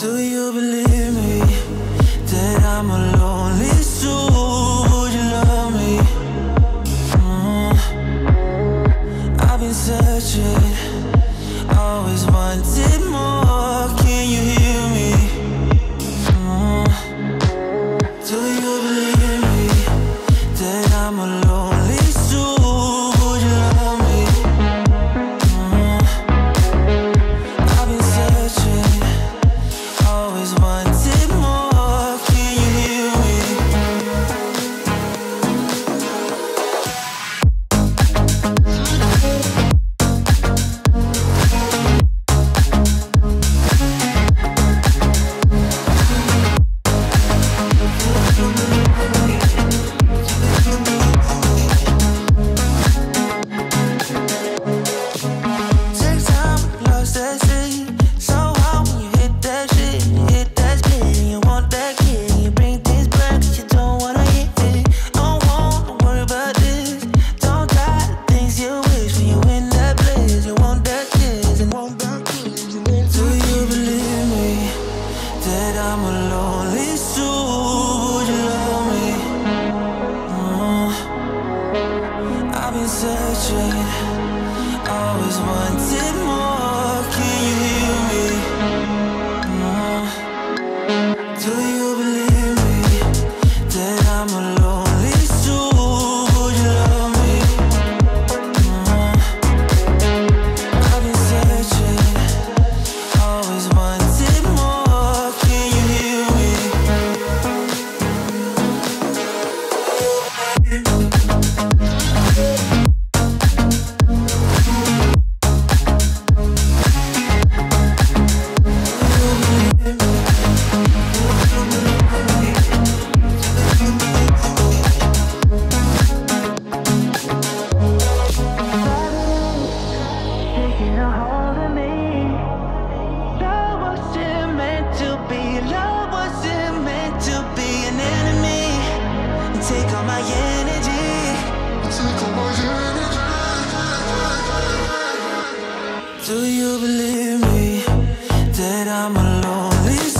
Do you believe? searching, always wanted more. I'm a lonely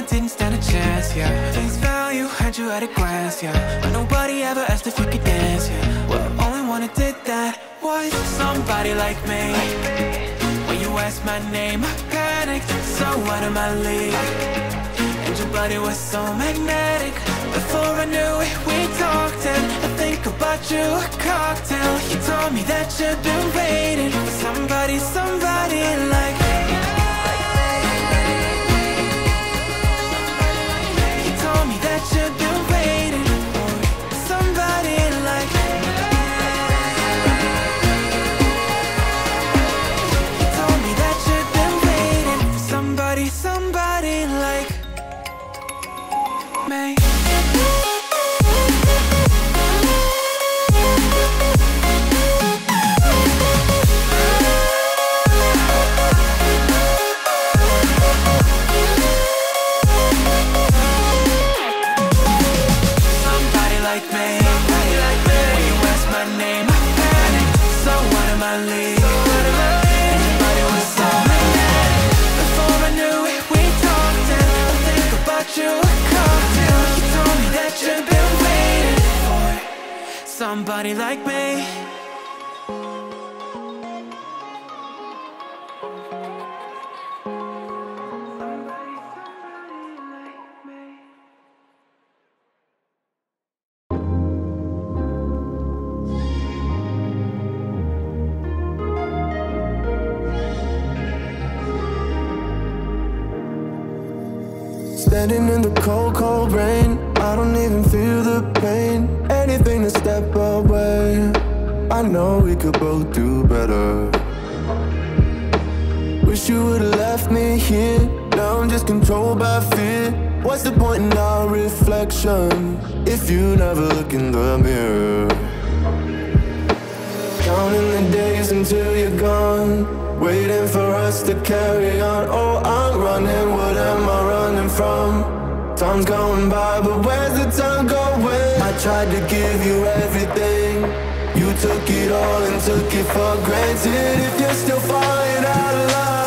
I didn't stand a chance, yeah. Face value, had you at a glance, yeah. But nobody ever asked if you could dance, yeah. Well, only one who did that was somebody like me. When you asked my name, I panicked So out of my league. And your body was so magnetic. Before I knew it, we talked And I think about you, a cocktail. You told me that you've been waiting For somebody, somebody like me. Somebody like me. Standing in the cold, cold rain. I don't even feel the pain. I know we could both do better. Wish you would've left me here. Now I'm just controlled by fear. What's the point in our reflection if you never look in the mirror? Counting the days until you're gone. Waiting for us to carry on. Oh, I'm running. What am I running from? Time's going by, but where's the time going? I tried to give you everything. Took it all and took it for granted. If you're still falling out of love,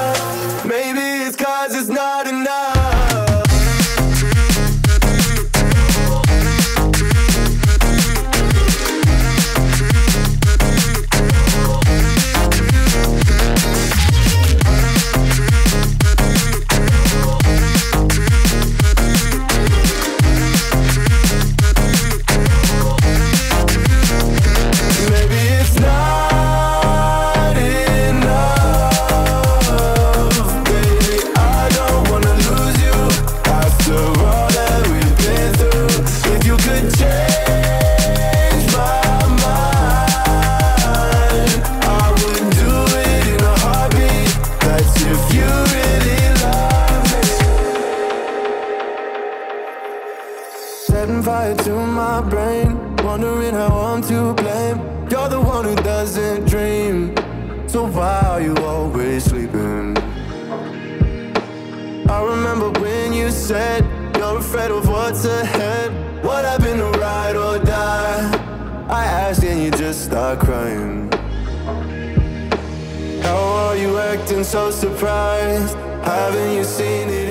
so why are you always sleeping? I remember when you said you're afraid of what's ahead. What happened to ride or die? I asked and you just start crying. How are you acting so surprised? Haven't you seen it?